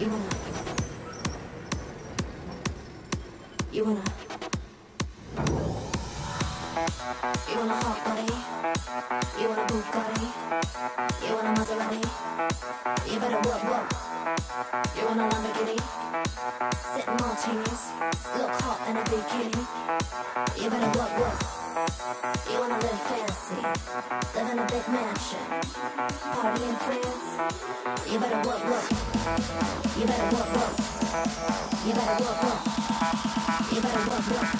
You wanna. You wanna. You want a hot body? You want a Bugatti? You want a Maserati? You better work, work. You want a Lamborghini? Martinis, look hot in a bikini. You better work, work. You wanna live fancy, live in a big mansion, party in France. You better work, work. You better work, work. You better work, work. You better work, work.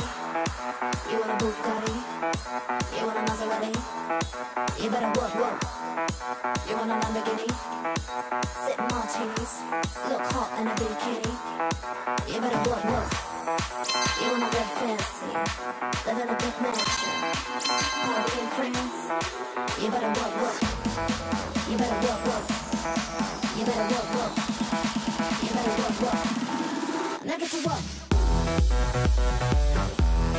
You want Bugatti? You want Maserati? You better work, work. You want Lamborghini? Look hot in a bikini. You better work, work. You wanna live fancy, a big mansion, party in France. You better work, work. You better work, work. You better work, work. You better work, work. Now get to work.